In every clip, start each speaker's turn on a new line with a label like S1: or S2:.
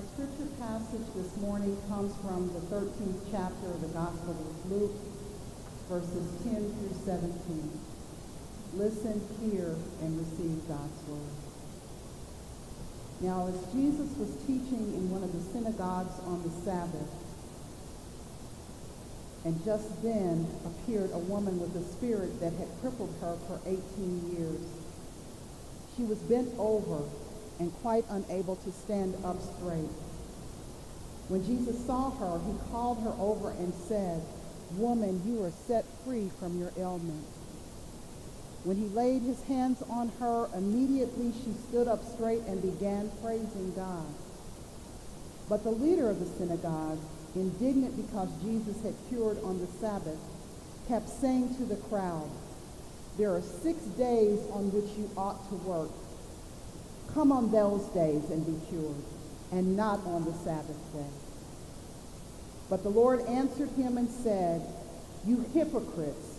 S1: Our scripture passage this morning comes from the 13th chapter of the Gospel of Luke, verses 10 through 17. Listen, hear, and receive God's word. Now, as Jesus was teaching in one of the synagogues on the Sabbath, and just then appeared a woman with a spirit that had crippled her for 18 years. She was bent over and quite unable to stand up straight. When Jesus saw her, he called her over and said, Woman, you are set free from your ailment. When he laid his hands on her, immediately she stood up straight and began praising God. But the leader of the synagogue, indignant because Jesus had cured on the Sabbath, kept saying to the crowd, There are six days on which you ought to work. Come on those days and be cured, and not on the Sabbath day. But the Lord answered him and said, You hypocrites!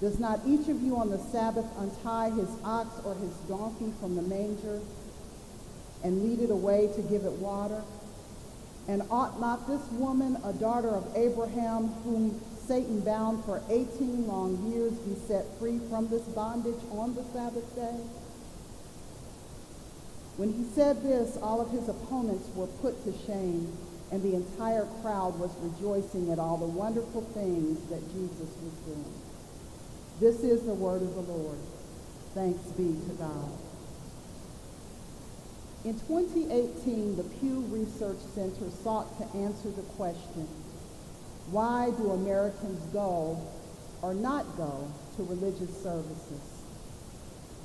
S1: Does not each of you on the Sabbath untie his ox or his donkey from the manger and lead it away to give it water? And ought not this woman, a daughter of Abraham, whom Satan bound for 18 long years, be set free from this bondage on the Sabbath day? When he said this, all of his opponents were put to shame, and the entire crowd was rejoicing at all the wonderful things that Jesus was doing. This is the word of the Lord. Thanks be to God. In 2018, the Pew Research Center sought to answer the question, why do Americans go or not go to religious services?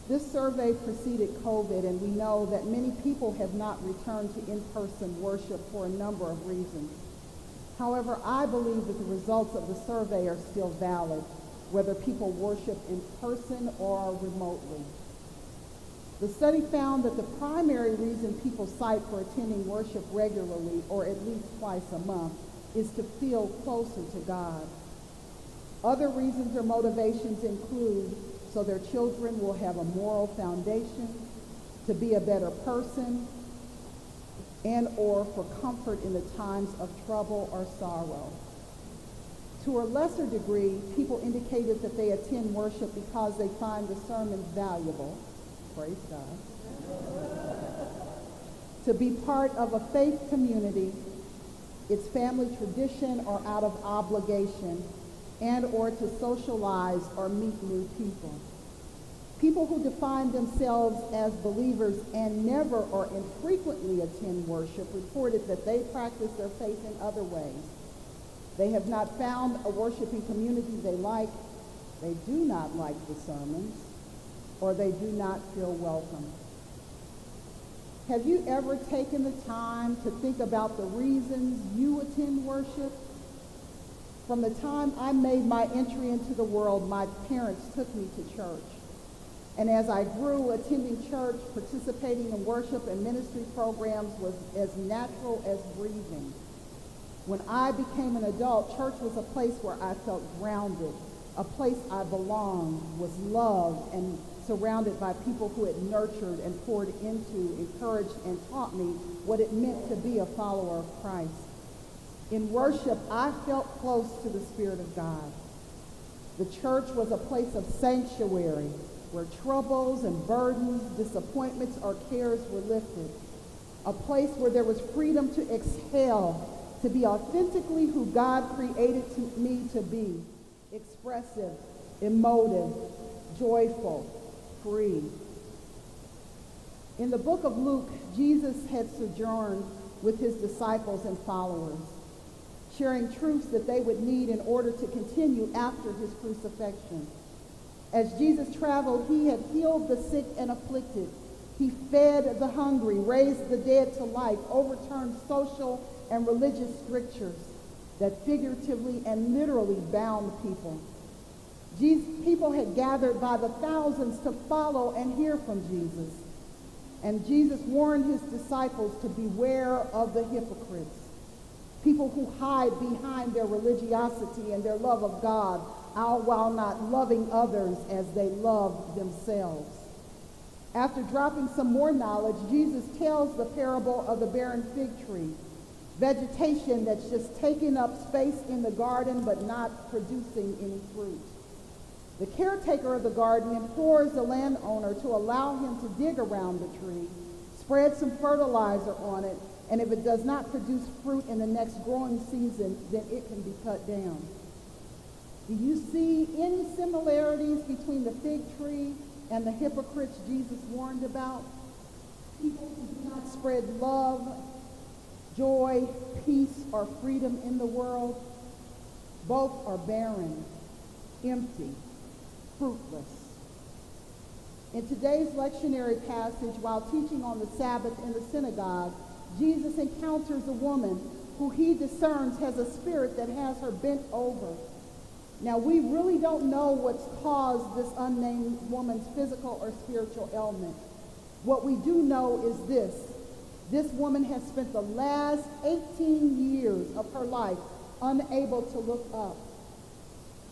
S1: This survey preceded COVID, and we know that many people have not returned to in-person worship for a number of reasons. However, I believe that the results of the survey are still valid, whether people worship in person or remotely. The study found that the primary reason people cite for attending worship regularly, or at least twice a month, is to feel closer to God. Other reasons or motivations include so their children will have a moral foundation, to be a better person, and or for comfort in the times of trouble or sorrow. To a lesser degree, people indicated that they attend worship because they find the sermons valuable. Praise God. to be part of a faith community, its family tradition or out of obligation, and or to socialize or meet new people. People who define themselves as believers and never or infrequently attend worship reported that they practice their faith in other ways. They have not found a worshiping community they like. They do not like the sermons, or they do not feel welcome. Have you ever taken the time to think about the reasons you attend worship? From the time I made my entry into the world, my parents took me to church. And as I grew, attending church, participating in worship and ministry programs was as natural as breathing. When I became an adult, church was a place where I felt grounded, a place I belonged, was loved, and surrounded by people who had nurtured and poured into, encouraged, and taught me what it meant to be a follower of Christ. In worship, I felt close to the Spirit of God. The church was a place of sanctuary where troubles and burdens, disappointments, or cares were lifted. A place where there was freedom to exhale, to be authentically who God created to me to be. Expressive, emotive, joyful, free. In the book of Luke, Jesus had sojourned with his disciples and followers, sharing truths that they would need in order to continue after his crucifixion. As Jesus traveled, he had healed the sick and afflicted. He fed the hungry, raised the dead to life, overturned social and religious strictures that figuratively and literally bound people. People had gathered by the thousands to follow and hear from Jesus. And Jesus warned his disciples to beware of the hypocrites, people who hide behind their religiosity and their love of God, all while not loving others as they love themselves. After dropping some more knowledge, Jesus tells the parable of the barren fig tree, vegetation that's just taking up space in the garden but not producing any fruit. The caretaker of the garden implores the landowner to allow him to dig around the tree, spread some fertilizer on it, and if it does not produce fruit in the next growing season, then it can be cut down. Do you see any similarities between the fig tree and the hypocrites Jesus warned about? People who do not spread love, joy, peace, or freedom in the world. Both are barren, empty, fruitless. In today's lectionary passage, while teaching on the Sabbath in the synagogue, Jesus encounters a woman who he discerns has a spirit that has her bent over now, we really don't know what's caused this unnamed woman's physical or spiritual ailment. What we do know is this. This woman has spent the last 18 years of her life unable to look up.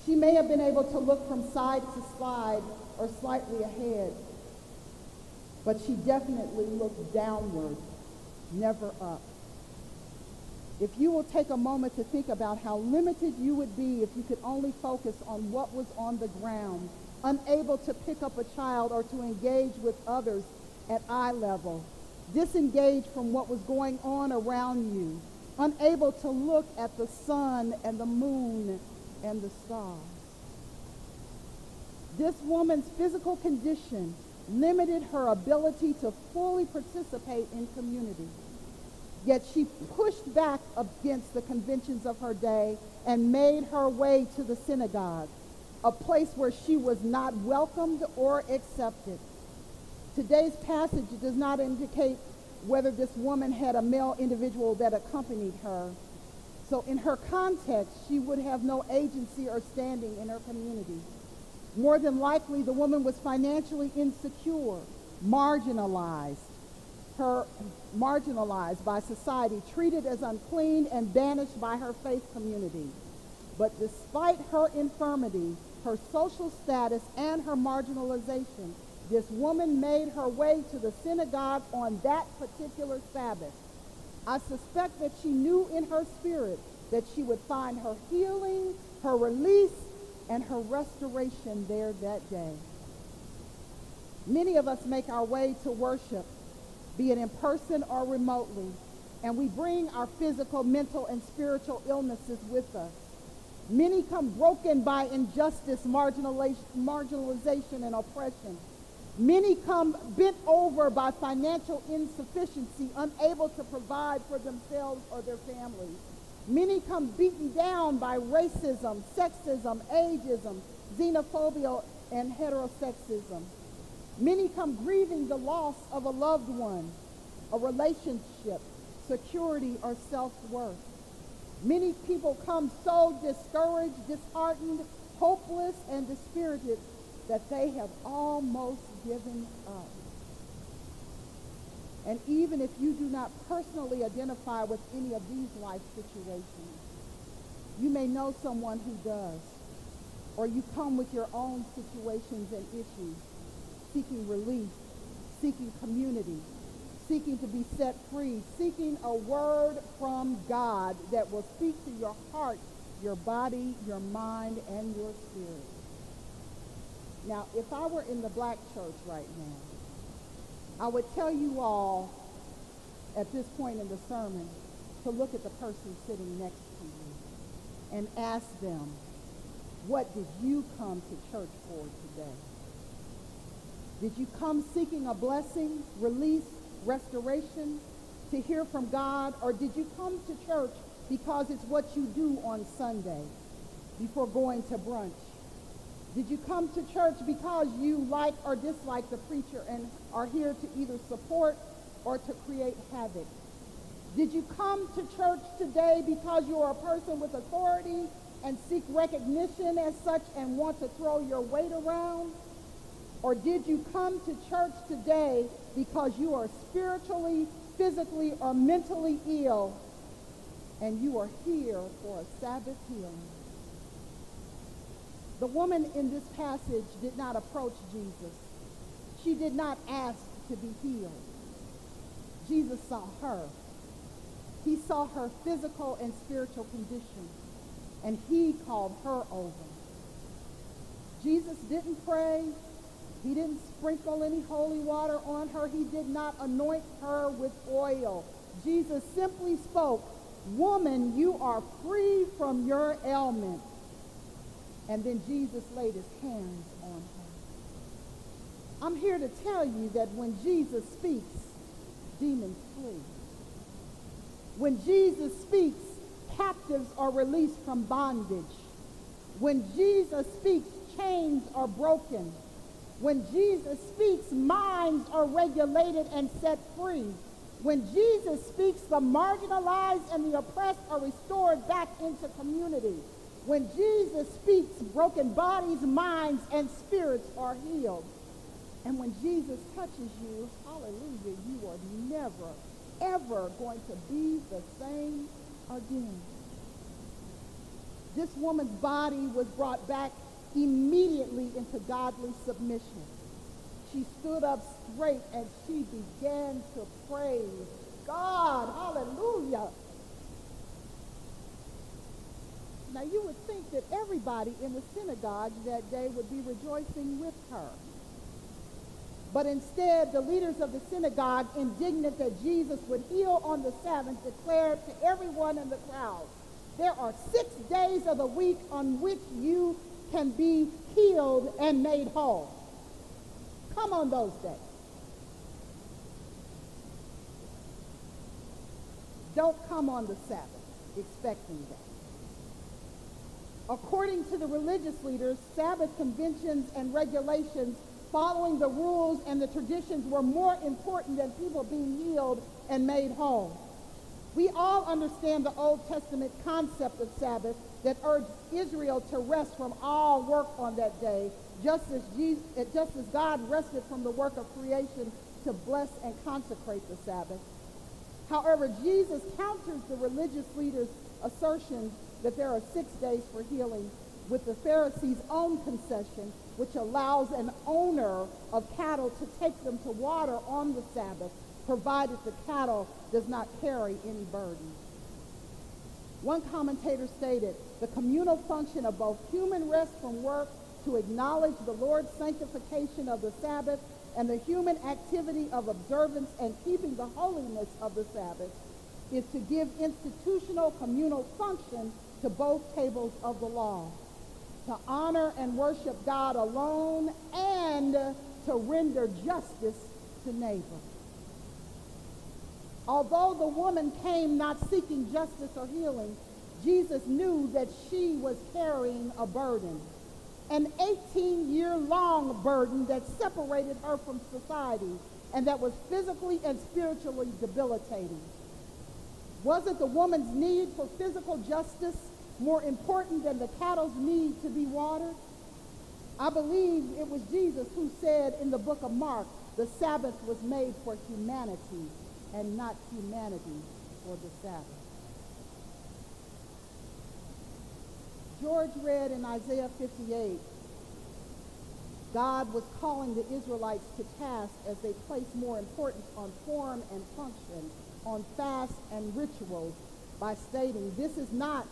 S1: She may have been able to look from side to side or slightly ahead, but she definitely looked downward, never up if you will take a moment to think about how limited you would be if you could only focus on what was on the ground, unable to pick up a child or to engage with others at eye level, disengaged from what was going on around you, unable to look at the sun and the moon and the stars. This woman's physical condition limited her ability to fully participate in community. Yet she pushed back against the conventions of her day and made her way to the synagogue, a place where she was not welcomed or accepted. Today's passage does not indicate whether this woman had a male individual that accompanied her. So in her context, she would have no agency or standing in her community. More than likely, the woman was financially insecure, marginalized, her marginalized by society, treated as unclean, and banished by her faith community. But despite her infirmity, her social status, and her marginalization, this woman made her way to the synagogue on that particular Sabbath. I suspect that she knew in her spirit that she would find her healing, her release, and her restoration there that day. Many of us make our way to worship be it in person or remotely, and we bring our physical, mental, and spiritual illnesses with us. Many come broken by injustice, marginalization, and oppression. Many come bent over by financial insufficiency, unable to provide for themselves or their families. Many come beaten down by racism, sexism, ageism, xenophobia, and heterosexism. Many come grieving the loss of a loved one, a relationship, security, or self-worth. Many people come so discouraged, disheartened, hopeless, and dispirited that they have almost given up. And even if you do not personally identify with any of these life situations, you may know someone who does, or you come with your own situations and issues seeking relief, seeking community, seeking to be set free, seeking a word from God that will speak to your heart, your body, your mind, and your spirit. Now, if I were in the black church right now, I would tell you all at this point in the sermon to look at the person sitting next to you and ask them, what did you come to church for today? Did you come seeking a blessing, release, restoration, to hear from God? Or did you come to church because it's what you do on Sunday before going to brunch? Did you come to church because you like or dislike the preacher and are here to either support or to create havoc? Did you come to church today because you are a person with authority and seek recognition as such and want to throw your weight around? Or did you come to church today because you are spiritually, physically, or mentally ill and you are here for a Sabbath healing? The woman in this passage did not approach Jesus. She did not ask to be healed. Jesus saw her. He saw her physical and spiritual condition, and he called her over. Jesus didn't pray. He didn't sprinkle any holy water on her. He did not anoint her with oil. Jesus simply spoke, Woman, you are free from your ailment. And then Jesus laid his hands on her. I'm here to tell you that when Jesus speaks, demons flee. When Jesus speaks, captives are released from bondage. When Jesus speaks, chains are broken. When Jesus speaks, minds are regulated and set free. When Jesus speaks, the marginalized and the oppressed are restored back into community. When Jesus speaks, broken bodies, minds, and spirits are healed. And when Jesus touches you, hallelujah, you are never, ever going to be the same again. This woman's body was brought back immediately into godly submission. She stood up straight and she began to praise God. Hallelujah. Now you would think that everybody in the synagogue that day would be rejoicing with her. But instead, the leaders of the synagogue, indignant that Jesus would heal on the Sabbath, declared to everyone in the crowd, there are six days of the week on which you can be healed and made whole. Come on those days. Don't come on the Sabbath expecting that. According to the religious leaders, Sabbath conventions and regulations following the rules and the traditions were more important than people being healed and made whole. We all understand the Old Testament concept of Sabbath that urged Israel to rest from all work on that day, just as, Jesus, just as God rested from the work of creation to bless and consecrate the Sabbath. However, Jesus counters the religious leaders' assertions that there are six days for healing with the Pharisees' own concession, which allows an owner of cattle to take them to water on the Sabbath, provided the cattle does not carry any burden. One commentator stated, the communal function of both human rest from work to acknowledge the Lord's sanctification of the Sabbath and the human activity of observance and keeping the holiness of the Sabbath is to give institutional communal function to both tables of the law, to honor and worship God alone and to render justice to neighbor. Although the woman came not seeking justice or healing, Jesus knew that she was carrying a burden, an 18-year-long burden that separated her from society and that was physically and spiritually debilitating. Wasn't the woman's need for physical justice more important than the cattle's need to be watered? I believe it was Jesus who said in the book of Mark, the Sabbath was made for humanity and not humanity for the Sabbath. George read in Isaiah 58, God was calling the Israelites to task as they placed more importance on form and function, on fast and rituals, by stating, this is not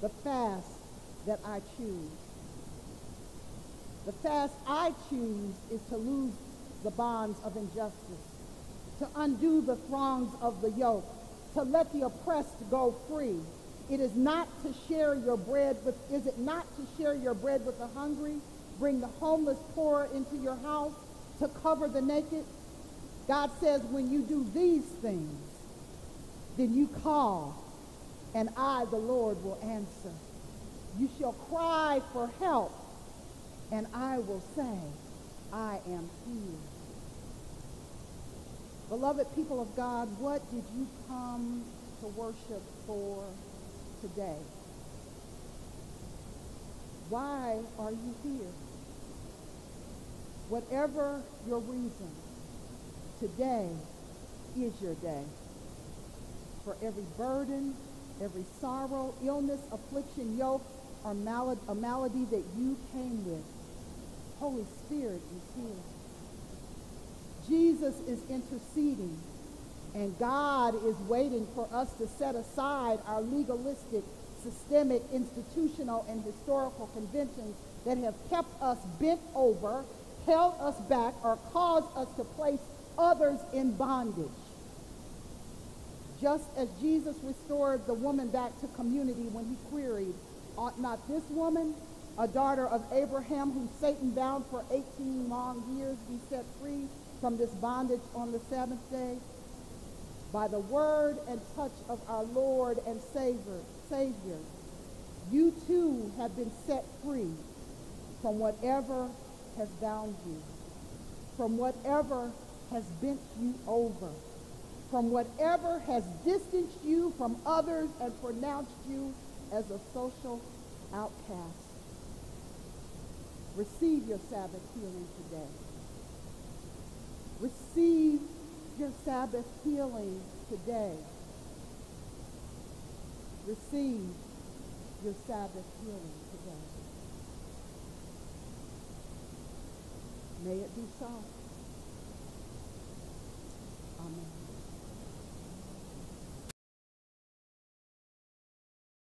S1: the fast that I choose. The fast I choose is to loose the bonds of injustice, to undo the throngs of the yoke, to let the oppressed go free. It is not to share your bread with, is it not to share your bread with the hungry, bring the homeless poor into your house, to cover the naked? God says when you do these things, then you call, and I, the Lord, will answer. You shall cry for help, and I will say, I am here. Beloved people of God, what did you come to worship for today? Why are you here? Whatever your reason, today is your day. For every burden, every sorrow, illness, affliction, yoke, or malady, a malady that you came with, Holy Spirit is here. Jesus is interceding, and God is waiting for us to set aside our legalistic, systemic, institutional, and historical conventions that have kept us bent over, held us back, or caused us to place others in bondage. Just as Jesus restored the woman back to community when he queried, ought not this woman, a daughter of Abraham whom Satan bound for 18 long years, be set free from this bondage on the seventh day? By the word and touch of our Lord and Savior, Savior, you too have been set free from whatever has bound you, from whatever has bent you over, from whatever has distanced you from others and pronounced you as a social outcast. Receive your Sabbath healing today. Receive your Sabbath healing today. Receive your Sabbath healing today. May it be so.